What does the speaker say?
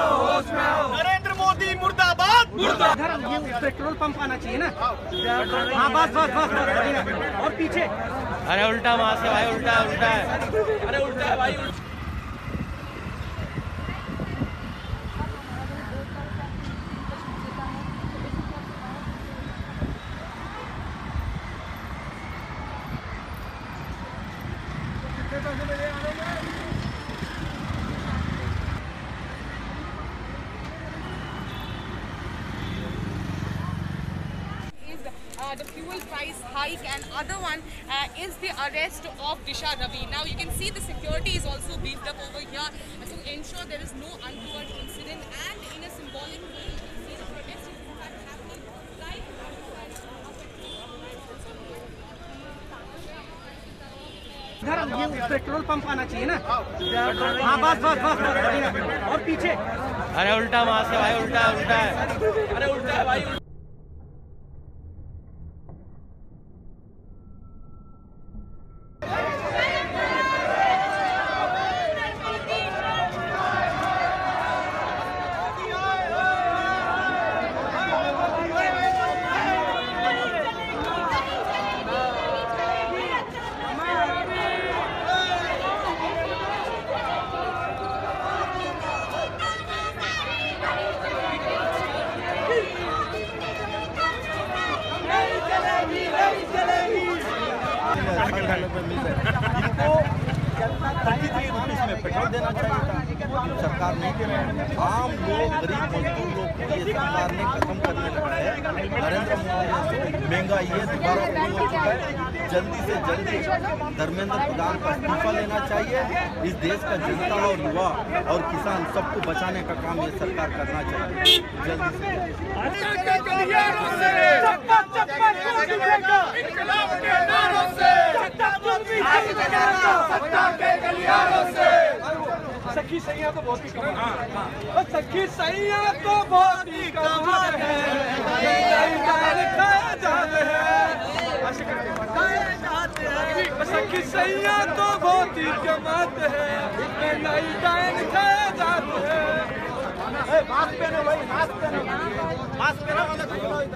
नरेंद्र मोदी मुर्दाबाद petrol pump आना चाहिए ना हाँ बस बस बस बस और पीछे अरे उल्टा वहाँ से भाई उल्टा उल्टा है अरे उल्टा है भाई uh, the fuel price hike and other one uh, is the arrest of Disha Ravi. Now you can see the security is also beefed up over here to ensure there is no untoward इधर ये petrol pump आना चाहिए ना। हाँ बस बस बस बस और पीछे। अरे उल्टा वहाँ से भाई उल्टा उल्टा है। अरे उल्टा है भाई इनको थर्टी थ्री रुपीज़ में पेट्रोल देना चाहिए था। सरकार नहीं दे रहा है, आम लोग, गरीब मजदूर लोग को ये सरकार ने खत्म करने लगा है। नरेंद्र मोदी महँगाई ये दोबारा हो चुका है। जल्दी से जल्दी धर्मेंद्र प्रधान का इस्तीफा लेना चाहिए। इस देश का जनता और युवा और किसान सबको बचाने का काम ये सरकार करना चाहिए। जल्दी से सखी सैया तो बहुत ही कमाल सखी सैया तो बहुत ही कमाल है। खाया जाते हैं। सखी तो बहुत ही कमाते हैं। नई डायन खाया जाते हैं। मास्क पहनो भाई मास्क पहनो मास्क पहनो।